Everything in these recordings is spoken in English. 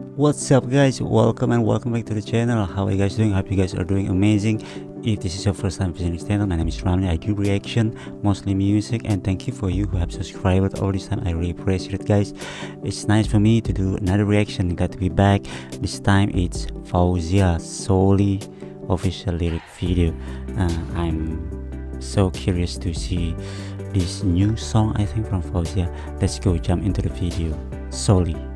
What's up guys, welcome and welcome back to the channel. How are you guys doing? Hope you guys are doing amazing. If this is your first time visiting this channel, my name is Ramley. I do reaction, mostly music and thank you for you who have subscribed all this time. I really appreciate it guys. It's nice for me to do another reaction. Glad to be back. This time it's Faouzia SoLie official lyric video. Uh, I'm so curious to see this new song I think from Faouzia. Let's go jump into the video. SoLie.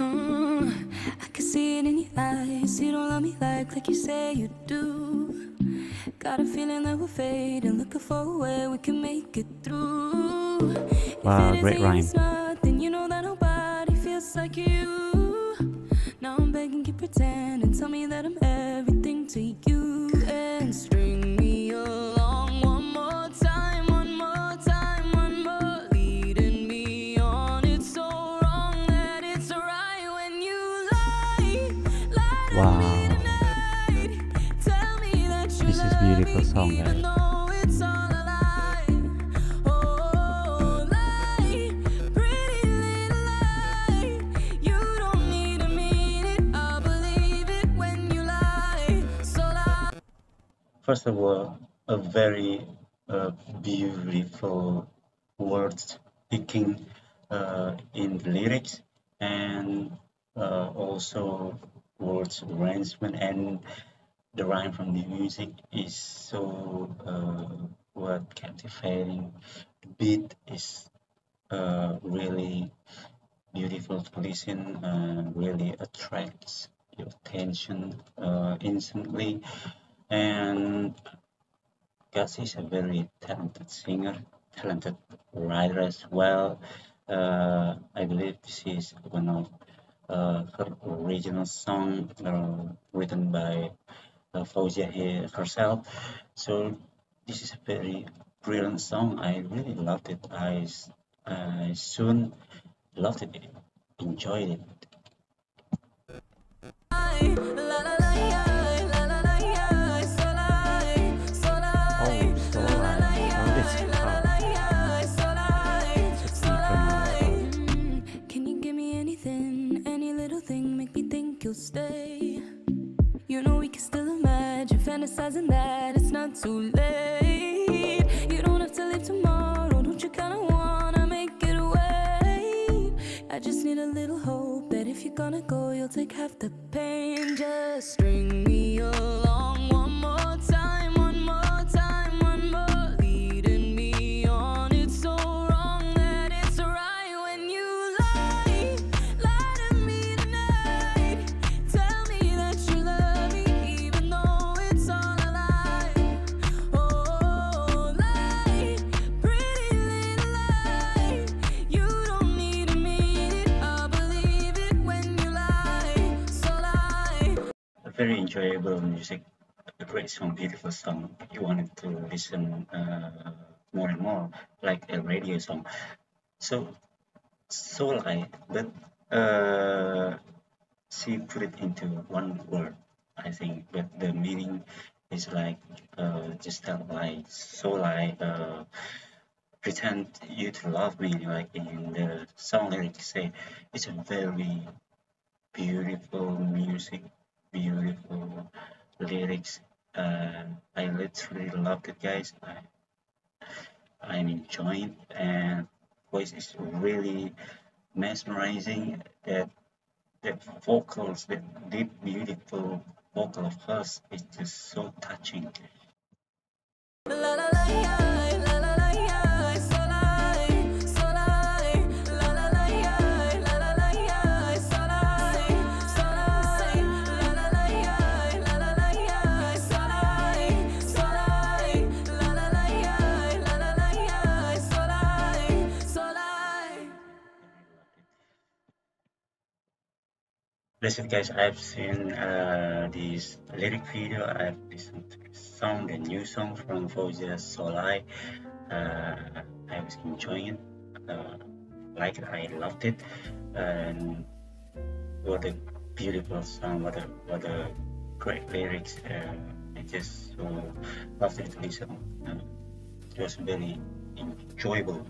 Mm, I can see it in your eyes. You don't love me like like you say you do. Got a feeling that we're fading, looking for a way we can make it through. Wow, great rhyme. It when you lie. So lie. First of all, a very uh, beautiful words picking uh, in the lyrics and uh, also words arrangement and the rhyme from the music is so uh, what captivating. The beat is uh, really beautiful to listen, uh, really attracts your attention uh, instantly and Gus is a very talented singer, talented writer as well. Uh, I believe this is one of uh, her original song uh, written by uh, Faouzia he- herself. So this is a very brilliant song. I really loved it. I soon loved it, enjoyed it. Fantasizing that it's not too late. You don't have to leave tomorrow, don't you kinda wanna make it wait? I just need a little hope that if you're gonna go, you'll take half the pain. Just string very enjoyable music, a great song, beautiful song. You wanted to listen uh, more and more, like a radio song. So, so like, but uh, she put it into one word, I think. But the meaning is like uh, just like so like uh, pretend you to love me, like in the song lyrics say. It's a very beautiful music, lyrics. Uh, I literally loved it, guys. I, I'm enjoying and voice is really mesmerizing. That that vocals, that deep, beautiful vocal of hers is just so touching. Listen, guys, I've seen uh, this lyric video. I've listened to the song, the new song from Faouzia SoLie. Uh, I was enjoying it. Uh, like it, I loved it. And what a beautiful song! What a what a great lyrics! Uh, just uh, after to listen. Uh, it was very enjoyable.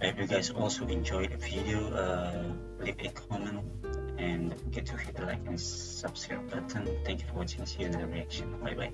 I hope you guys also enjoyed the video. Uh, leave a comment and get to hit the like and subscribe button. Thank you for watching. See you in the reaction. Bye bye.